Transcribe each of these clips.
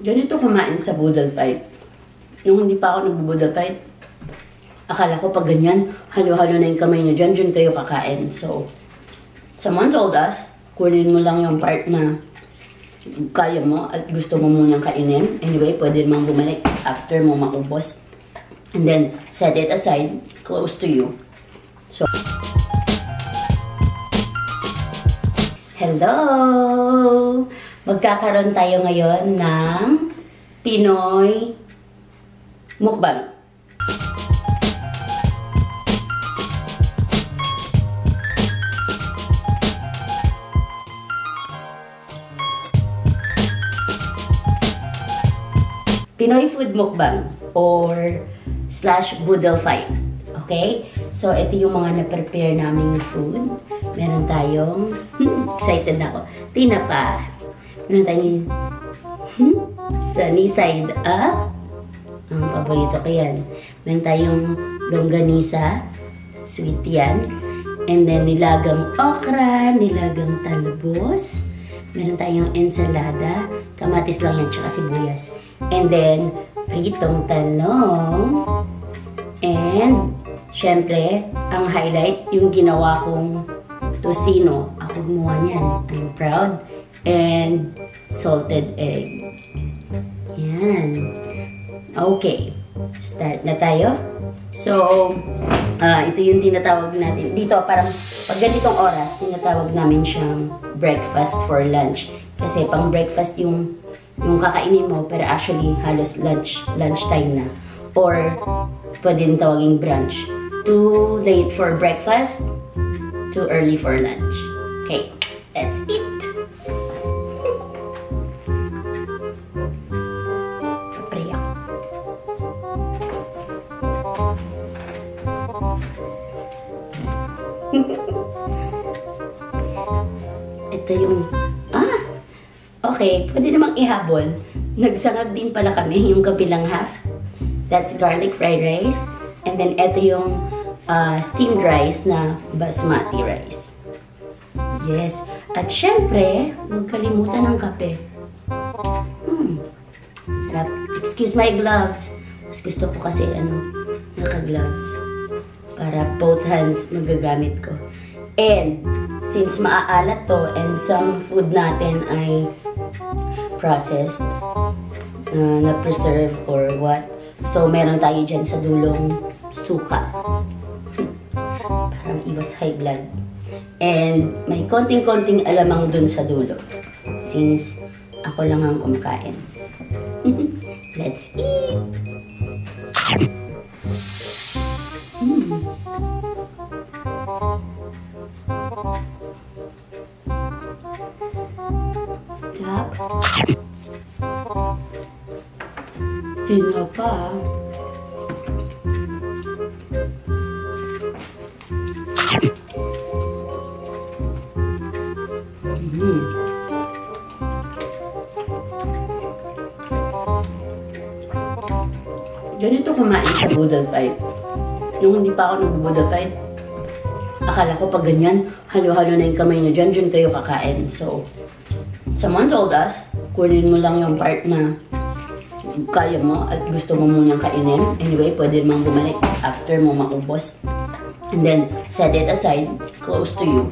ganito kumain sa Boodle Fight. Nung hindi pa ako nag-Boodle Fight, akala ko pag ganyan, halo-halo na yung kamay niyo dyan, dyan kayo kakain. So, someone told us, kunin mo lang yung part na kaya mo at gusto mo munang kainin. Anyway, pwede namang bumalik after mo maubos. And then, set it aside, close to you. So, Hello! Magkakaroon tayo ngayon ng Pinoy mukbang. Pinoy food mukbang or slash boodle fight. Okay? So, ito yung mga na-prepare namin food. Meron tayong, hmm, excited na ako, tinapa. Meron tayong hmm, sunny side up. Ang paborito ko yan. Meron tayong longganisa. Sweet yan. And then, nilagang okra, nilagang talbos. Meron tayong ensalada. Kamatis lang yan, tsaka sibuyas. And then, pritong talong. And, syempre, ang highlight, yung ginawa kong tocino. Ako gumawa niyan. I'm proud. And, salted egg. Yan. Okay. Start na tayo. So, ah, ito yung tinatawag natin. Dito, parang pag ganitong oras, tinatawag namin siyang breakfast for lunch. Kasi pang breakfast yung yung kakainin mo, pero actually halos lunch lunch time na. Or pwede din tawaging brunch. Too late for breakfast, too early for lunch. Okay, let's eat! Ito yung, ah, okay, pwede namang ihabol. Nagsangag din pala kami yung kabilang half. That's garlic fried rice. And then, ito yung ah, steamed rice na basmati rice. Yes. At syempre, huwag kalimutan ng kape. Hmm. Sarap. Excuse my gloves. Mas gusto ko kasi, ano, naka-gloves. Para both hands magagamit ko. And, since maaalat to and some food natin ay processed, uh, na preserve or what. So, meron tayo dyan sa dulong suka. Parang iwas high blood. And may konting-konting alamang dun sa dulo. Since ako lang ang kumakain. Let's eat! Mm. Tap. Tinapa. Mm. Ganito kumain sa Boodle Fight. Nung hindi pa ako nag-Boodle Fight, akala ko pag ganyan, halo-halo na yung kamay niyo dyan, dyan kayo kakain. So, someone told us, kunin mo lang yung part na kaya mo at gusto mo munang kainin. Anyway, pwede namang bumalik after mo maubos. And then, set it aside, close to you.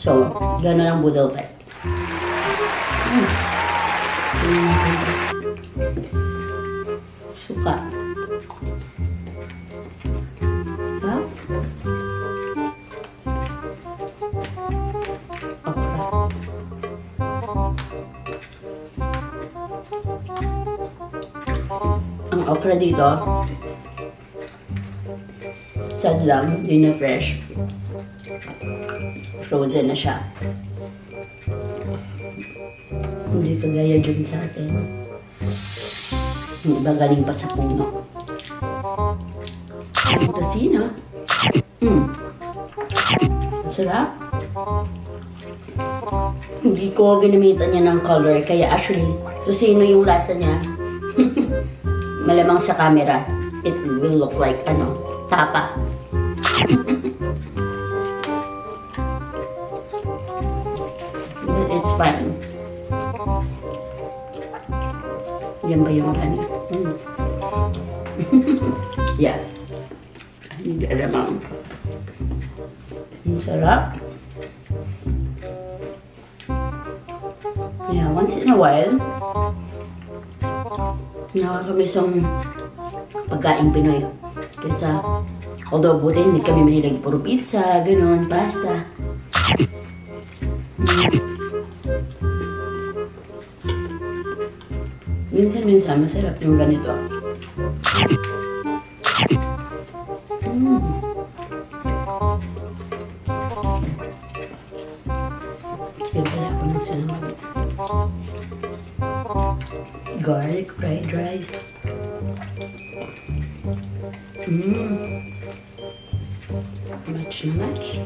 So, gano'n ang Boodle Fight. Mm. Suka. Okra dito, sad lang, hindi na fresh. Frozen na siya. Hindi kagaya dyan sa atin. Yung iba galing pa sa puno. Tosino. Mm. Sarap. Hindi ko ginamitan niya ng color. Kaya actually, tosino yung lasa niya. Malamang sa camera, it will look like, ano, tapa. It's fine. Yan ba yung ano? Yeah. Hindi alamang. Ang sarap. Yeah, once in a while, nakakamiss ang pagkain Pinoy. Kaysa, although buti hindi kami mahilig puro pizza, ganun, pasta. Minsan-minsan, masarap yung ganito. Mm. Yan pala ako ng salmon. Garlic fried rice. Mmm. Match na match.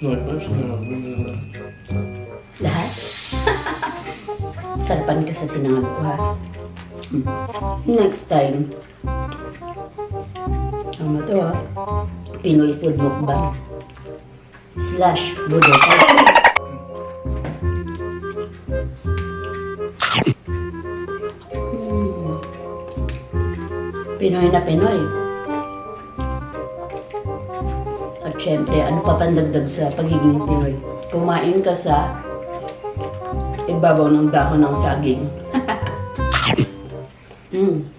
Likewise, no, no, Lahat? Sarapan ka sa sinangag ko ha. Mm. Next time. Ano to ha? Pinoy food mukbang. Slash budol. Pinoy na Pinoy. At syempre, ano pa pandagdag sa pagiging Pinoy? Kumain ka sa ibabaw ng dahon ng saging. mm.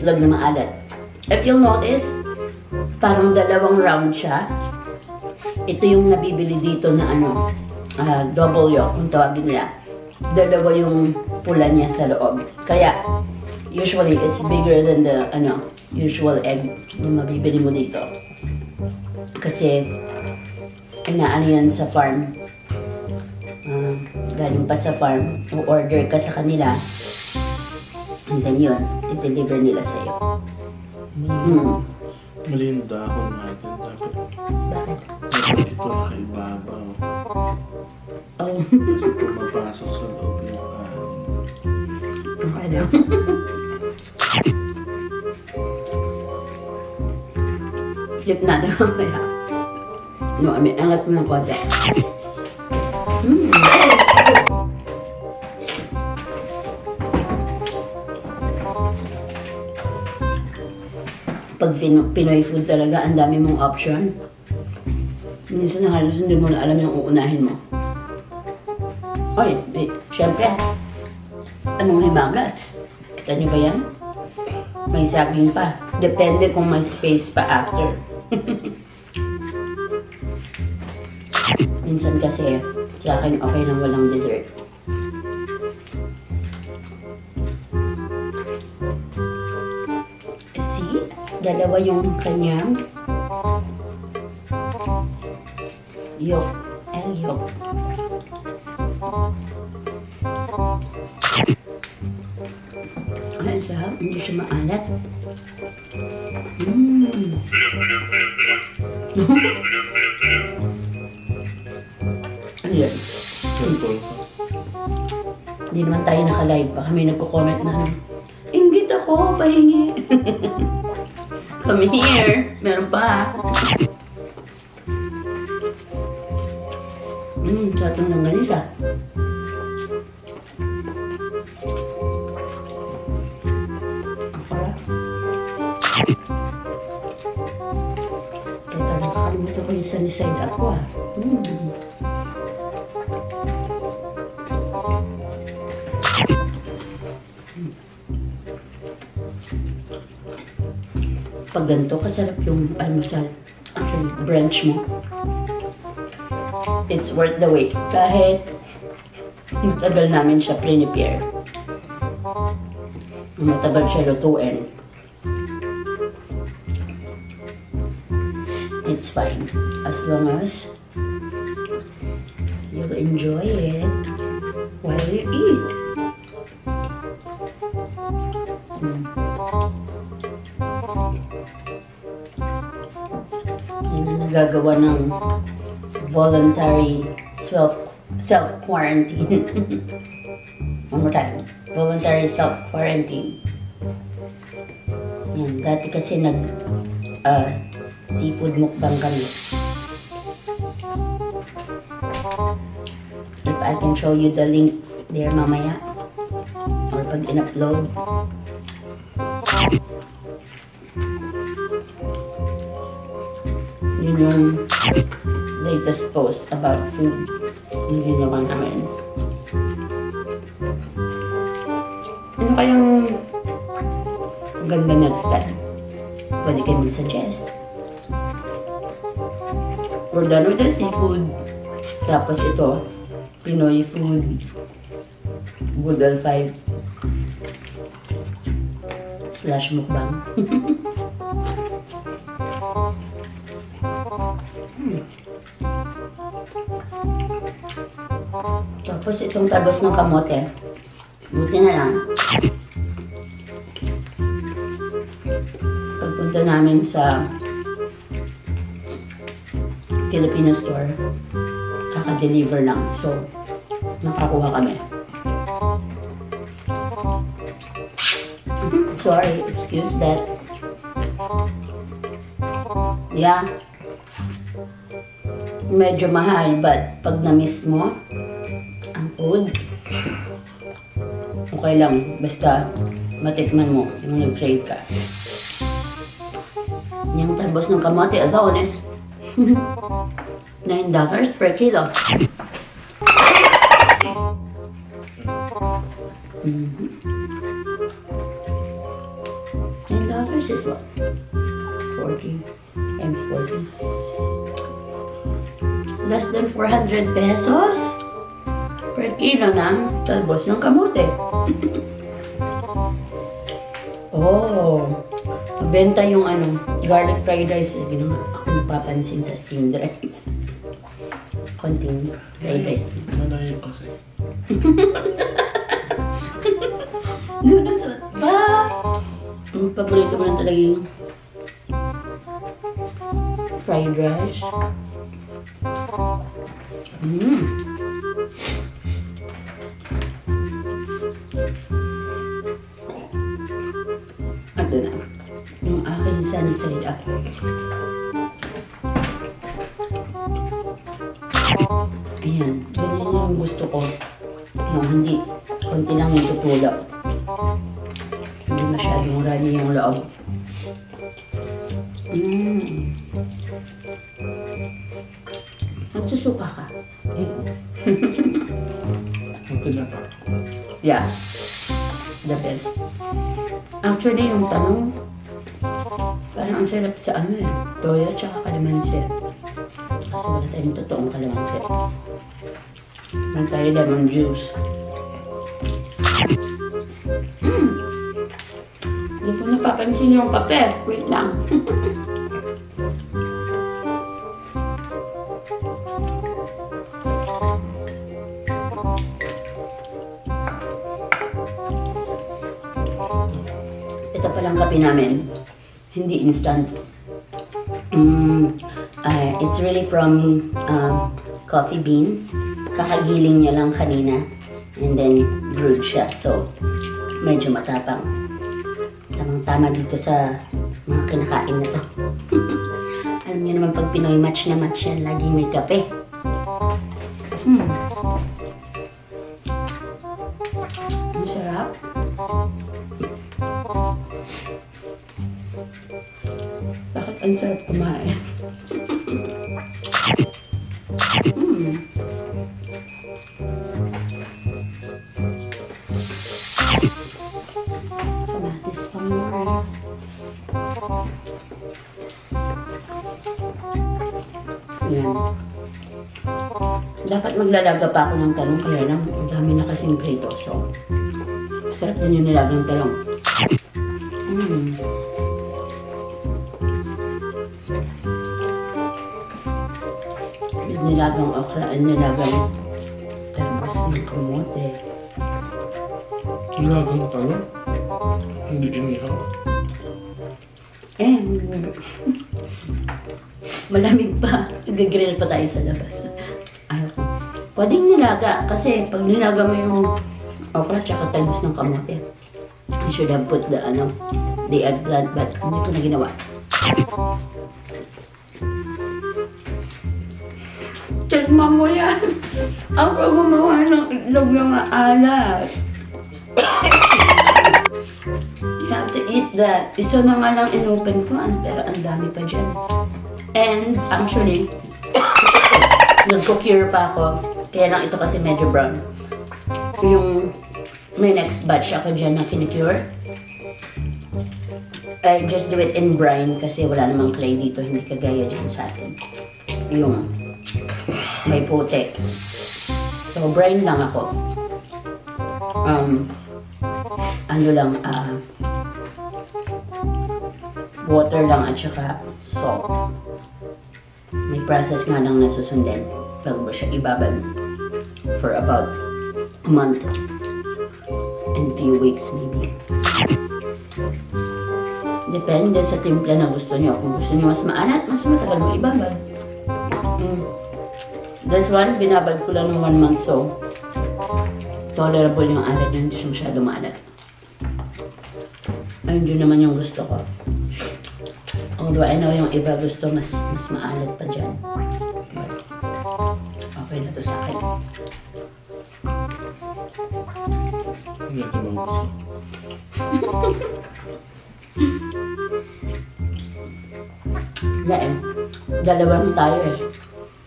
Itlog na maalat. If you'll notice, parang dalawang round siya. Ito yung nabibili dito na ano, ah, double yolk, kung tawagin nila. Dalawa yung pula niya sa loob. Kaya, usually, it's bigger than the ano, usual egg na mabibili mo dito. Kasi, inaano yan sa farm. Ah, galing pa sa farm, order ka sa kanila, and then yun, i-deliver nila sa'yo. Hmm. Mali yung dahon natin. Dapat, Bakit? ito nakaibabaw. Oh, Kasi pumapasok sa loob yung kanin. lang. Flip na daw kaya. No, I mean, angat mo ng konti. Pinoy food talaga, ang dami mong option. Minsan halos hindi mo na alam yung uunahin mo. Oy, eh, syempre, anong himagat? Kita niyo ba yan? May saging pa. Depende kung may space pa after. Minsan kasi, sa akin okay lang walang dessert. Dalawa yung kanyang yolk. Egg yolk. Ay, sarap. Hindi siya maalat. Mm. ano yan? Simple. Hindi naman tayo naka-live pa. Kami nagko-comment na, Inggit ako, pahingi. Come here. Meron pa. Hmm, sa itong ng ganis ah. Sarap. Nakakalimutan ko yung sunny ako ah. Mm. Pag ganito, kasarap yung almusal. Actually, brunch mo. It's worth the wait. Kahit matagal namin siya prepare. Matagal siya lutuin. It's fine. As long as you'll enjoy it while you eat. Ang nagagawa ng voluntary self self quarantine. One more time. Voluntary self quarantine. Yan, dati kasi nag ah, seafood mukbang kami. If I can show you the link there mamaya or pag in-upload. Yun yung latest post about food. Yung ginawa namin. Ano kayang ganda next time? Pwede kayo mag-suggest. We're done with the seafood. Tapos ito, Pinoy food. Budal 5 slash mukbang. Tapos itong tabos ng kamote. Buti na lang. Pagpunta namin sa Filipino store, kaka-deliver lang. So, nakakuha kami. Mhm, Sorry, excuse that. Yeah. Medyo mahal, but pag na-miss mo food, okay lang. Basta matikman mo yung nag-crave ka. Yung talbos ng kamote, albaones. $9 per kilo. Mhm. $9 is what? 40 times 40. Less than 400 pesos kilo ng talbos ng kamote. oh, benta yung ano, garlic fried rice. Hindi naman ako napapansin sa steamed rice. Konting fried rice. Malayo kasi. Lulusot ba? Ang paborito ko lang talaga yung fried rice. Mm. Aking sunny side up. Ayan. Ganyan yung gusto ko. Yung hindi. Konti lang yung tutulak. Hindi masyadong rally yung loob. Mm. Nagsusuka ka. Yeah. The best. Actually, yung tanong, parang ang sarap sa ano eh. Toyo tsaka kalamansi. Kasi wala tayong totoong kalamansi. Meron tayo lemon juice. Mm. Hindi ko napapansin yung kape. Wait lang. Ito palang kape namin. Hindi instant. Mm, ah, it's really from um, coffee beans. Kakagiling niya lang kanina. And then brewed siya. So, medyo matapang. Tamang-tama dito sa mga kinakain na to. Alam niyo naman pag Pinoy match na match yan, laging may kape. Hmm. Ang sarap kumain? mm. More. Yan. Dapat maglalaga pa ako ng talong kaya lang ang dami na kasing prito. So, sarap din yung nilagang talong. Mm. Nilagang okra at nilagang talbos ng kamote. Nilagang talo. Hindi inihaw. Eh, Malamig pa. Nag-grill pa tayo sa labas. Ayaw ko. Pwedeng nilaga. Kasi pag nilaga mo yung okra tsaka talbos ng kamote. I should have put the, ano, the eggplant, but hindi ko na ginawa. Tikman mo yan. Ako gumawa ng itlog na maalat. You have to eat that. Isa na nga lang inopen ko, an- pero ang dami pa dyan. And actually, nagko-cure pa ako. Kaya lang ito kasi medyo brown. Yung may next batch ako dyan na kinicure. I just do it in brine kasi wala namang clay dito, hindi kagaya dyan sa atin. Yung may putik. So, brine lang ako. Um, ano lang, ah, water lang at saka salt. May process nga lang nasusundin bago mo siya ibabad for about a month and few weeks maybe. Depende sa timpla na gusto niyo. Kung gusto niyo mas maalat, mas matagal mo ibabad. This one, binabad ko lang ng one month so tolerable yung alat niya, hindi siya masyado maalat. Ayun din naman yung gusto ko. Although I know yung iba gusto mas mas maalat pa dyan. But, okay na to sa akin. Ano ito bang gusto? Wala eh. Dalawa tayo eh.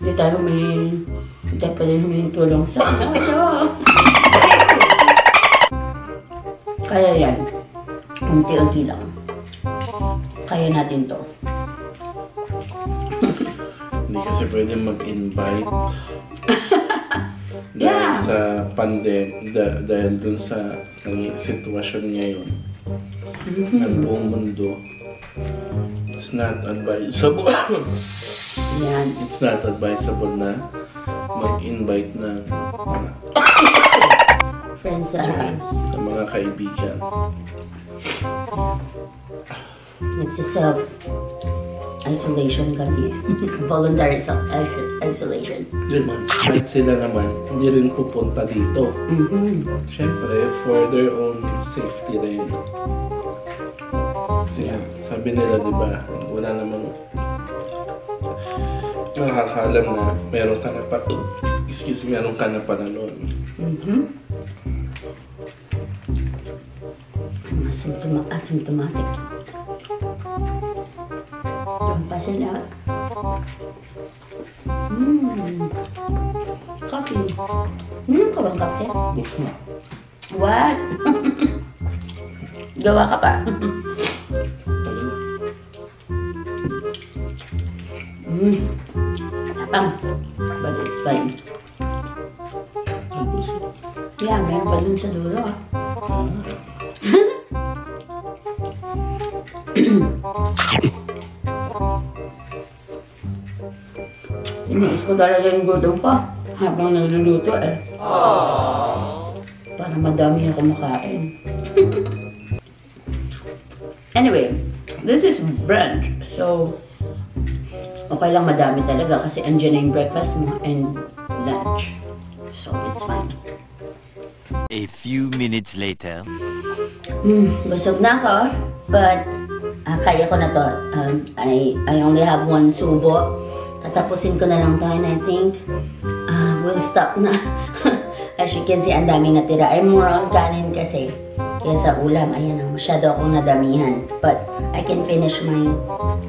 Hindi tayo may... Pa rin humingi tulong sa ano. Kaya yan. Unti-unti lang. Kaya natin to. Hindi kasi pwede mag-invite. dahil Yeah. sa pandemic, da- dahil dun sa naging sitwasyon ngayon ng buong mundo. It's not advisable. Yan. It's not advisable na mag-invite ng mga Friends sa friends, ng mga kaibigan. nagsiself isolation kami. Voluntary self isolation. Di ba? Kahit sila naman, hindi rin pupunta dito. Mhm. Siyempre, for their own safety rin. Kasi sabi nila, di ba, wala namang nakakaalam na meron ka na pa excuse me, meron ka na pala noon. Mhm. Asymptoma asymptomatic. Don't pass it out. Mm. Coffee. Hmm, ka bang kape? What? Gawa ka pa. mm. Tapang. But it's fine. Yeah, meron pa dun sa dulo ah. Iniis ko talaga yung gutom ko habang nagluluto eh. Para madami ako makain. anyway, this is brunch. So, lang madami talaga kasi andyan na yung breakfast mo and lunch. So, it's fine. A few minutes later. Hmm, busog na ako. But, ah, kaya ko na to. Um, I, I only have one subo. Tatapusin ko na lang to and I think ah, we'll stop na. As you can see, ang daming natira. I'm more on kanin kasi. Kaya sa ulam, ayan masyado akong nadamihan. But, I can finish my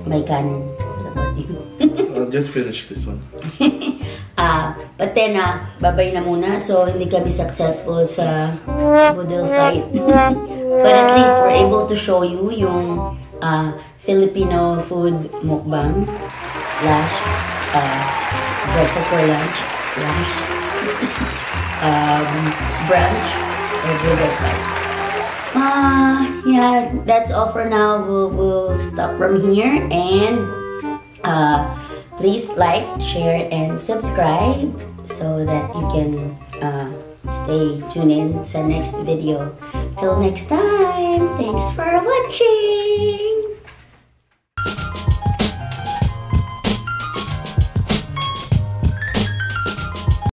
my kanin. I'll just finish this one. Ah, but then, ah, babay na muna. So, hindi kami successful sa Boodle fight. but at least we're able to show you yung ah, Filipino food mukbang slash ah, breakfast for lunch slash um, brunch or Boodle fight. Ah, yeah, that's all for now. We'll, we'll stop from here and uh, please like, share, and subscribe so that you can uh, stay tuned in sa next video. Till next time, thanks for watching!